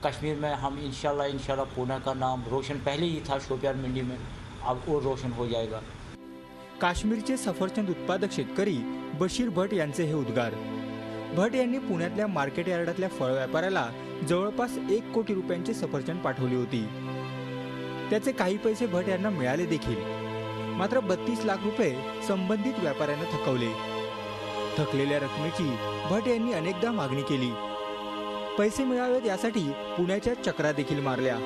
कश्मीर में हम इंशाल्लाह इंशाल्लाह पूना का नाम रोशन पहले ही था शोपियार मंडी में अब और रोशन हो जाएगा। काश्मीरचे सफरचंद उत्पादक शेतकरी बशीर भट यांचे हे उद्गार। भट यांनी पुण्यातल्या मार्केट यार्डातल्या फळ व्यापाऱ्याला जवळपास एक कोटी रुपयांची सफरचंद पाठवली होती। त्याचे काही पैसे भट यांना मिळाले देखील। मात्र बत्तीस लाख रुपये संबंधित व्यापाऱ्यांना थकवले। थकलेल्या रकमेची भट यांनी अनेकदा मागणी केली। पैसे मिळावेत यासाठी पुण्याच्या चक्रा देखील मारल्या.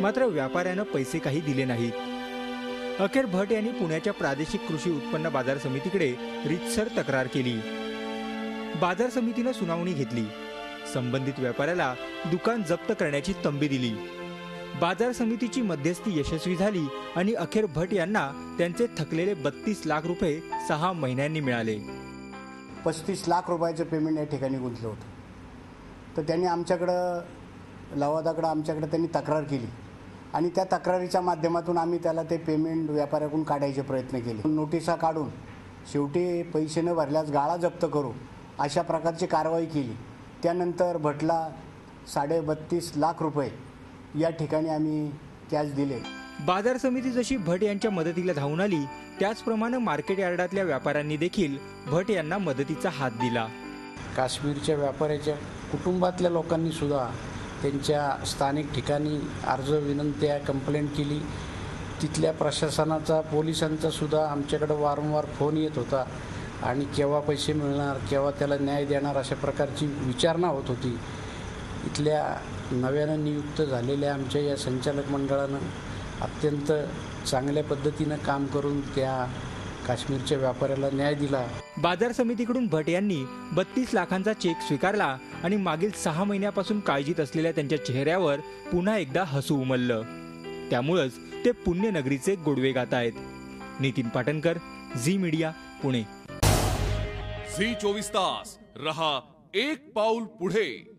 मात्र व्यापाऱ्यानं पैसे काही दिले नाहीत. अखेर भट यांनी पुण्याच्या प्रादेशिक कृषी उत्पन्न बाजार समितीकडे रितसर तक्रार केली. बाजार समितीनं सुनावणी घेतली. संबंधित व्यापाऱ्याला दुकान जप्त करण्याची तंबी दिली. बाजार समितीची मध्यस्थी यशस्वी झाली आणि अखेर भट यांना त्यांचे थकलेले बत्तीस लाख रुपये सहा महिन्यांनी मिळाले. पस्तीस लाख रुपयाचं पेमेंट या ठिकाणी गुंतलं होतं. तर त्यांनी आमच्याकडं लवादाकडं आमच्याकडं त्यांनी तक्रार केली. आणि त्या तक्रारीच्या माध्यमातून आम्ही त्याला ते पेमेंट व्यापाऱ्याकडून काढायचे प्रयत्न केले. नोटिसा काढून शेवटी पैसे न भरल्यास गाळा जप्त करू अशा प्रकारची कारवाई केली. त्यानंतर भटला साडे बत्तीस लाख रुपये या ठिकाणी आम्ही कॅश दिले. बाजार समिती जशी भट यांच्या मदतीला धावून आली त्याचप्रमाणे मार्केट यार्डातल्या व्यापाऱ्यांनी देखील भट यांना मदतीचा हात दिला. काश्मीरच्या व्यापाऱ्याच्या कुटुंबातल्या लोकांनी सुद्धा त्यांच्या स्थानिक ठिकाणी अर्ज विनंत्या कंप्लेंट केली. तिथल्या प्रशासनाचा पोलिसांचा सुद्धा आमच्याकडं वारंवार फोन येत होता. आणि केव्हा पैसे मिळणार केव्हा त्याला न्याय देणार अशा प्रकारची विचारणा होत होती. इथल्या नव्यानं नियुक्त झालेल्या आमच्या या संचालक मंडळानं अत्यंत चांगल्या पद्धतीनं काम करून त्या काश्मीरच्या व्यापाऱ्याला न्याय दिला. बाजार समितीकडून भट यांनी बत्तीस लाखांचा चेक स्वीकारला आणि मागील सहा महिन्यापासून काळजीत असलेल्या त्यांच्या चेहऱ्यावर पुन्हा एकदा हसू उमललं. त्यामुळंच ते पुण्यनगरीचे गोडवे गात आहेत. Nitin Patankar Zee media Pune. Zee चोवीस तास. रहा एक पाऊल पुढे.